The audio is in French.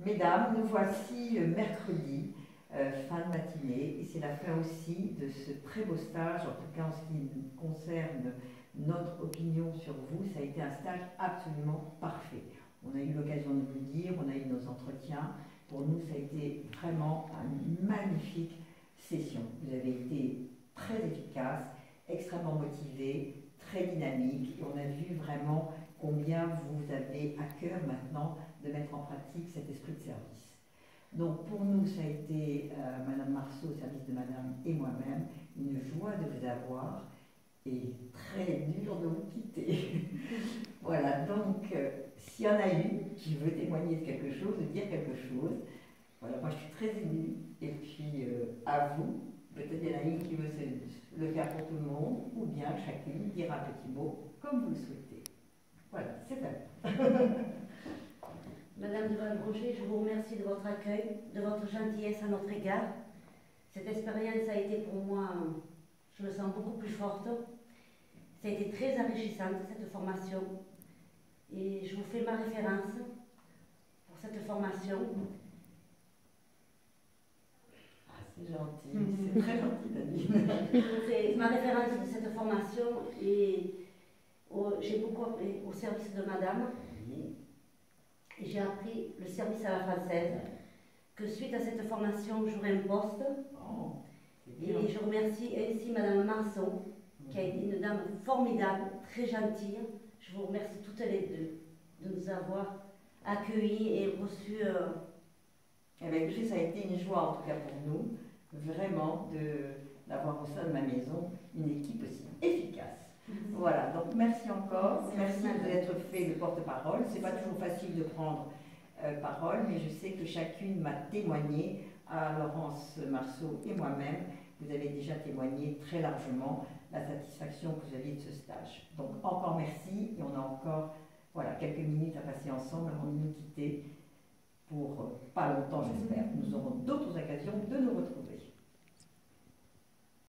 Mesdames, nous voici euh, mercredi, euh, fin de matinée, et c'est la fin aussi de ce très beau stage, en tout cas en ce qui concerne notre opinion sur vous. Ça a été un stage absolument parfait. On a eu l'occasion de vous le dire, on a eu nos entretiens. Pour nous, ça a été vraiment une magnifique session. Vous avez été très efficace, extrêmement motivé, très dynamique, et on a vu vraiment vous avez à cœur maintenant de mettre en pratique cet esprit de service. Donc pour nous, ça a été, euh, Madame Marceau, au service de Madame et moi-même, une joie de vous avoir et très dur de vous quitter. voilà, donc euh, s'il y en a une qui veut témoigner de quelque chose, de dire quelque chose, voilà, moi je suis très émue. Et puis euh, à vous, peut-être il y en a une qui veut le faire pour tout le monde, ou bien chacune dira un petit mot comme vous le souhaitez. Voilà, c'est à Madame de Val-Brochet, je vous remercie de votre accueil, de votre gentillesse à notre égard. Cette expérience a été pour moi, je me sens beaucoup plus forte. Ça a été très enrichissante, cette formation. Et je vous fais ma référence pour cette formation. Ah, c'est gentil, c'est très gentil, Dani. je vous fais ma référence de cette formation et j'ai beaucoup appris au service de madame. J'ai appris le service à la française, que suite à cette formation, j'aurai un poste. Oh, et je remercie ainsi Madame Marceau, qui a été une dame formidable, très gentille. Je vous remercie toutes les deux de nous avoir accueillis et reçus. Euh... Eh bien, ça a été une joie, en tout cas pour nous, vraiment d'avoir au sein de ma maison une équipe aussi efficace. Voilà, donc merci encore. Merci d'être fait le porte-parole. C'est pas toujours facile de prendre euh, parole, mais je sais que chacune m'a témoigné, à Laurence Marceau et moi-même, vous avez déjà témoigné très largement la satisfaction que vous aviez de ce stage. Donc encore merci et on a encore voilà, quelques minutes à passer ensemble avant de nous quitter pour euh, pas longtemps j'espère. Nous